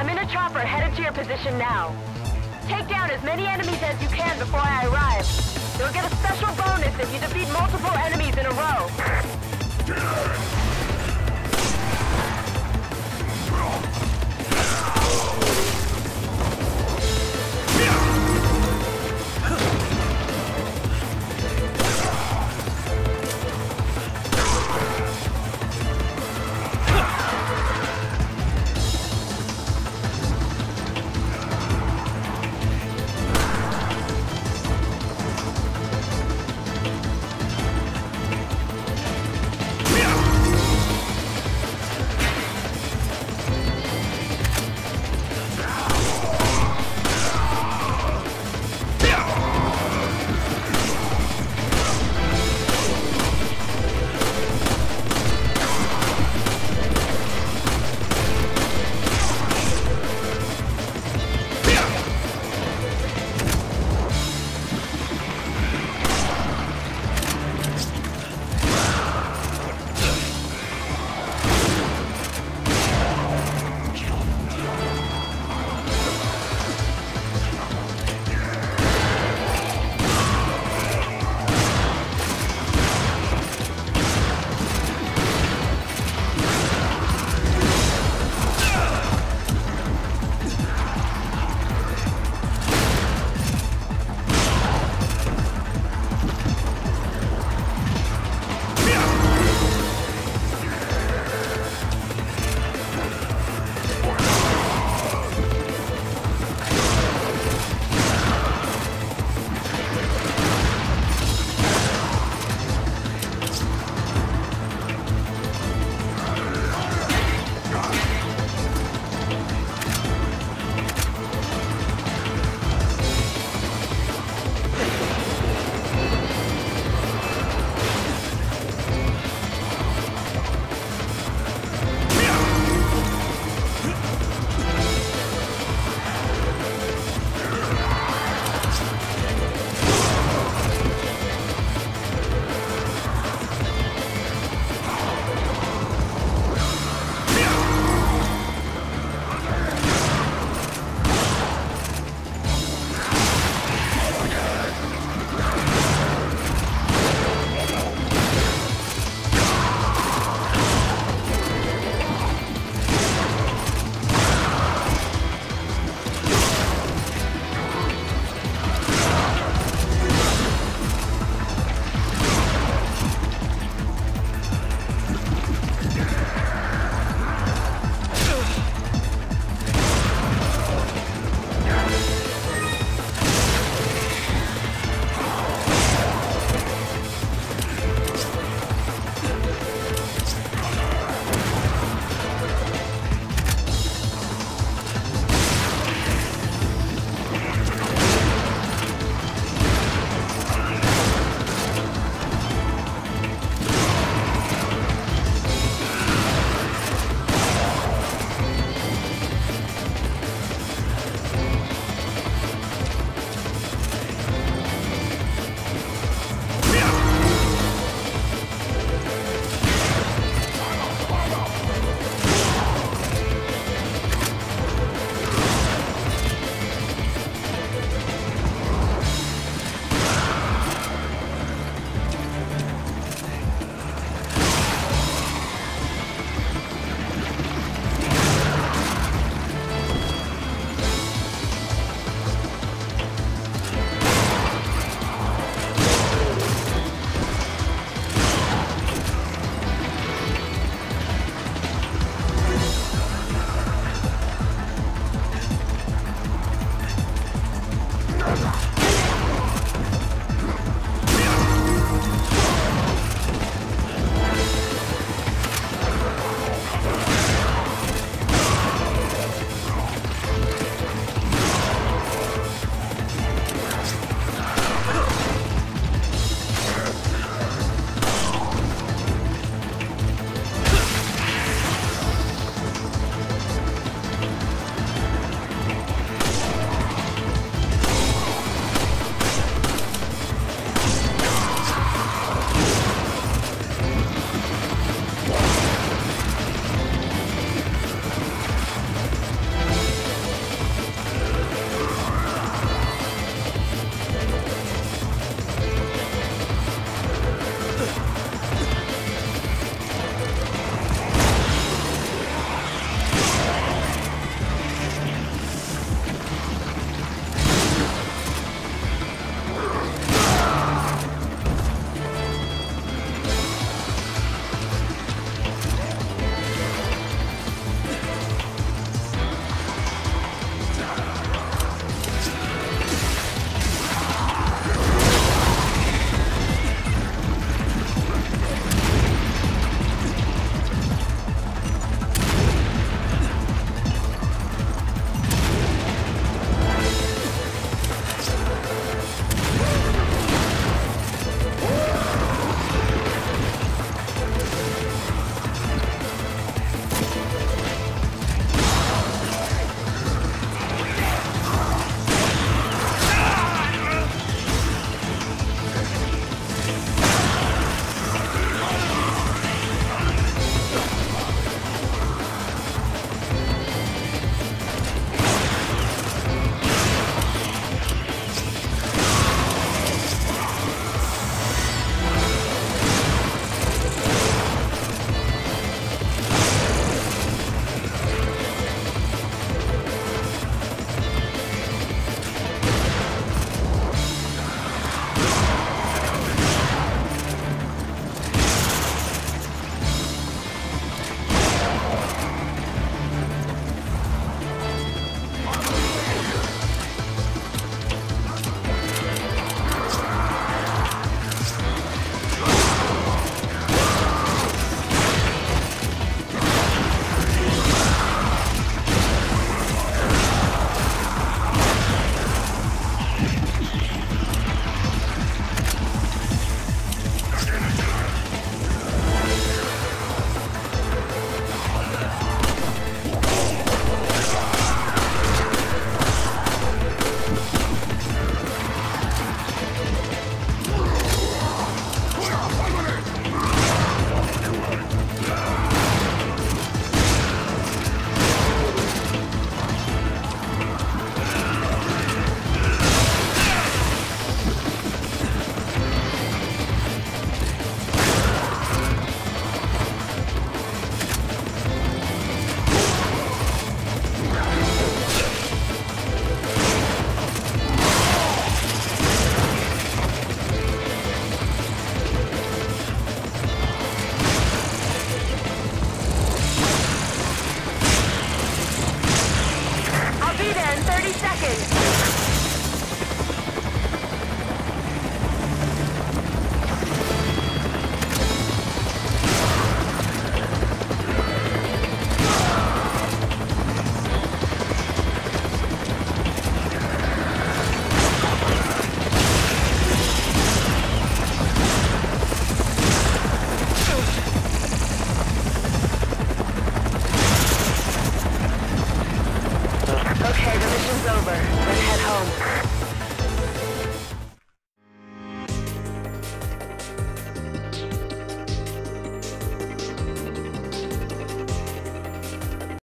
I'm in a chopper headed to your position now. Take down as many enemies as you can before I arrive. Over.